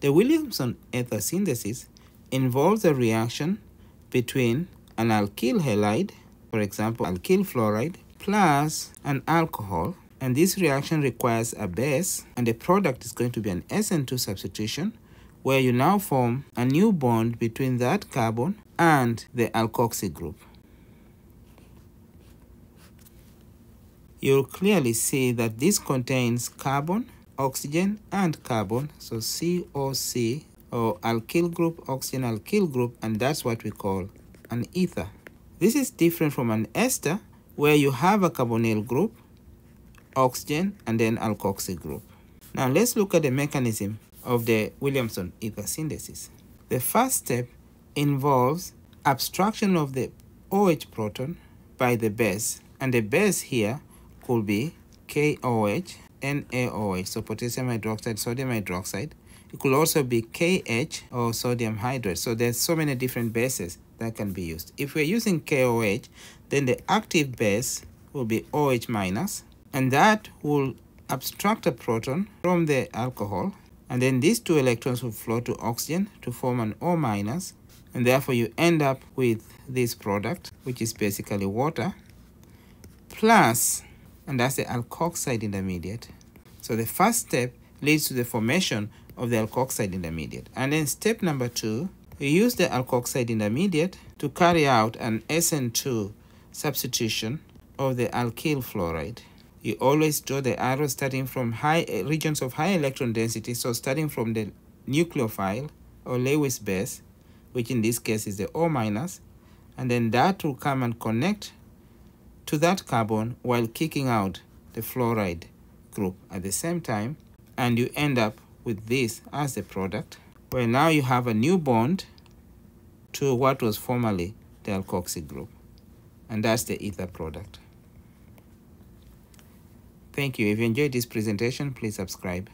The Williamson ether synthesis involves a reaction between an alkyl halide, for example alkyl fluoride, plus an alcohol and this reaction requires a base and the product is going to be an SN2 substitution where you now form a new bond between that carbon and the alkoxy group. You'll clearly see that this contains carbon, oxygen and carbon, so COC or alkyl group, oxygen alkyl group and that's what we call an ether. This is different from an ester where you have a carbonyl group, oxygen and then alkoxy group. Now let's look at the mechanism of the Williamson ether synthesis. The first step involves abstraction of the OH proton by the base and the base here could be KOH, NaOH, so potassium hydroxide, sodium hydroxide. It could also be KH or sodium hydride. So there's so many different bases that can be used. If we're using KOH, then the active base will be OH minus, and that will abstract a proton from the alcohol and then these two electrons will flow to oxygen to form an O minus and therefore you end up with this product which is basically water plus and that's the alkoxide intermediate so the first step leads to the formation of the alkoxide intermediate and then step number two we use the alkoxide intermediate to carry out an SN2 substitution of the alkyl fluoride you always draw the arrow starting from high uh, regions of high electron density. So starting from the nucleophile or Lewis base, which in this case is the O minus, and then that will come and connect to that carbon while kicking out the fluoride group at the same time, and you end up with this as the product, where now you have a new bond to what was formerly the alkoxy group, and that's the ether product. Thank you. If you enjoyed this presentation, please subscribe.